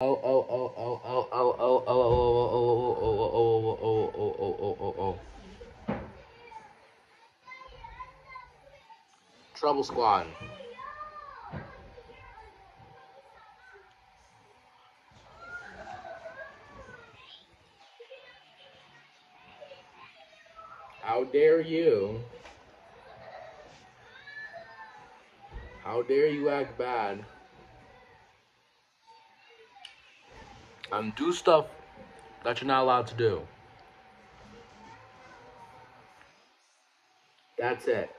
Oh oh oh oh oh oh oh oh oh oh oh oh oh oh oh oh oh oh Trouble Squad. How dare you? How dare you act bad? And do stuff that you're not allowed to do. That's it.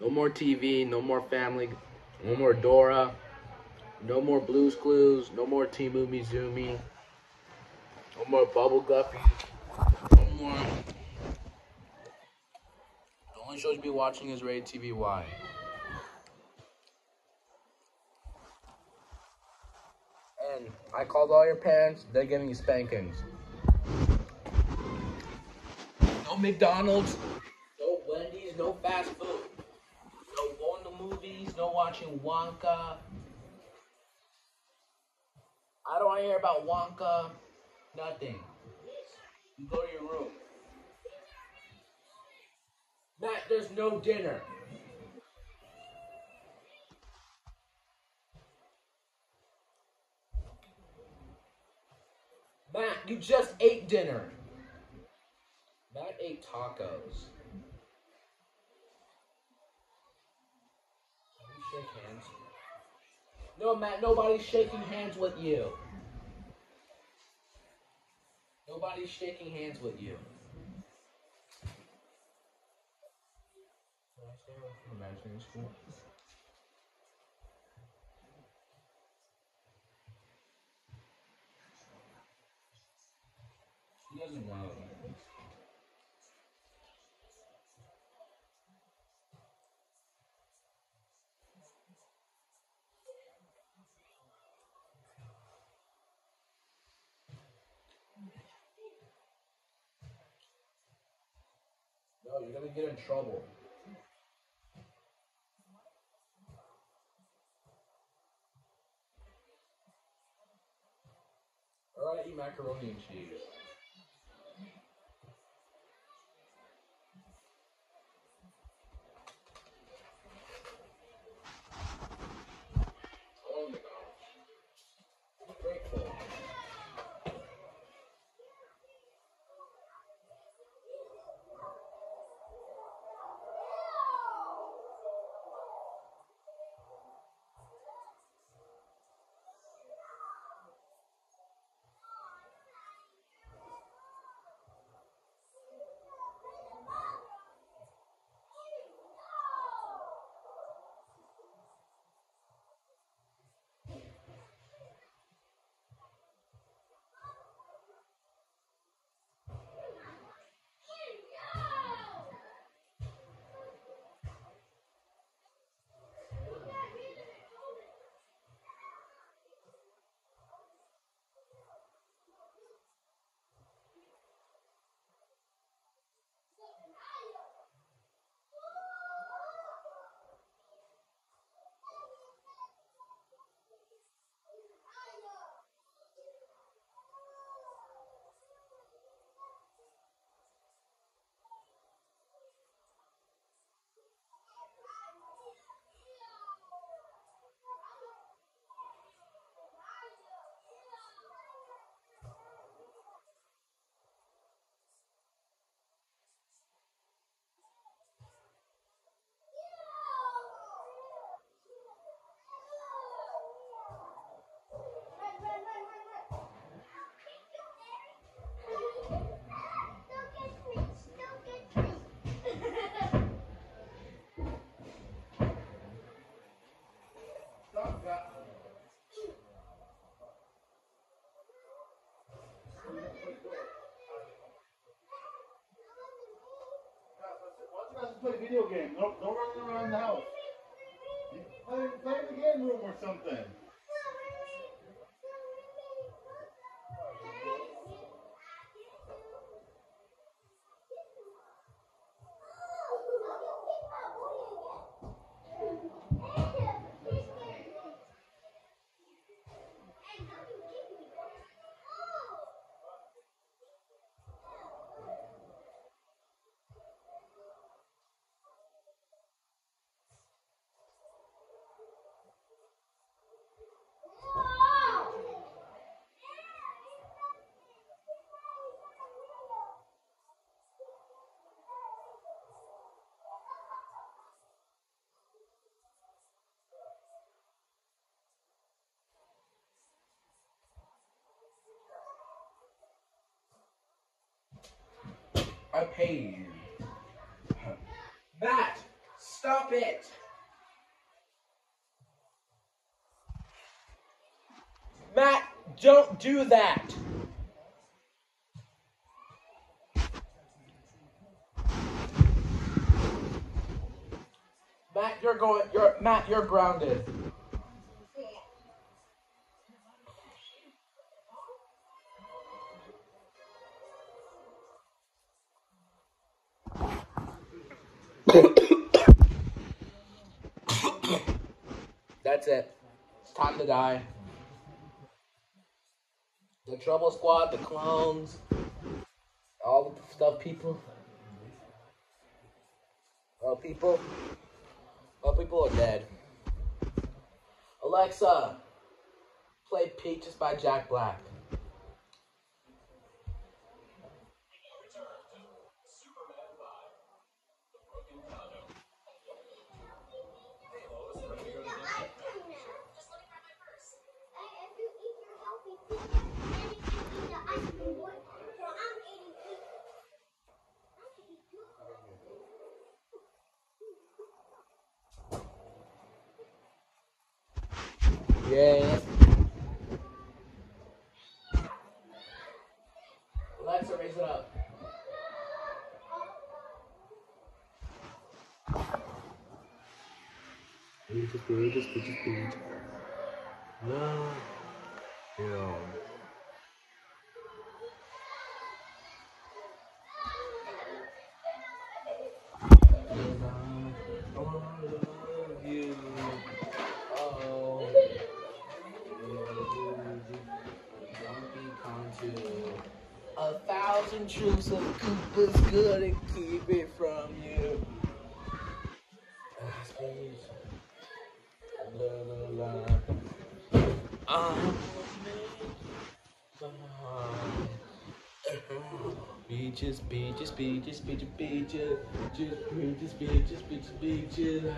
No more TV, no more family, no more Dora, no more Blues Clues, no more Team Umizoomi, no more Bubble Guppy, no The only show you be watching is Rated TV Y. And I called all your parents, they're giving you spankings. No McDonald's, no Wendy's, no fast food. No going to movies, no watching Wonka. I don't want to hear about Wonka. Nothing. Go to your room. Matt, there's no dinner. Matt, you just ate dinner. Matt ate tacos. Can shake hands? No, Matt, nobody's shaking hands with you. Nobody's shaking hands with you. He doesn't know. No, you're gonna get in trouble. Alright, eat macaroni and cheese. Oh, play, play in the game room or something. I pay you. Matt, stop it. Matt, don't do that. Matt, you're going. You're Matt. You're grounded. That's it. It's time to die. The Trouble Squad, the clones, all the stuff people. All people. All people are dead. Alexa, play Peaches by Jack Black. Yeah. Alexa, raise it up. Peaches, peaches, peaches. No. Yeah. Troops of Coopers couldn't keep it from you. La, la, la. Uh, Beaches, beaches, beaches, beaches, beaches, beaches, beaches, beaches, beaches, beaches.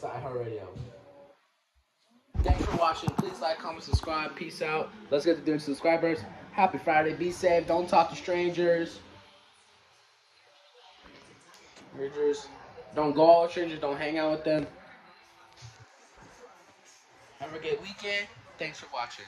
Beach. iHeartRadio. Thanks for watching. Please like, comment, subscribe. Peace out. Let's get to doing subscribers. Happy Friday. Be safe. Don't talk to strangers. Strangers. Don't go out with strangers. Don't hang out with them. Have a good weekend. Thanks for watching.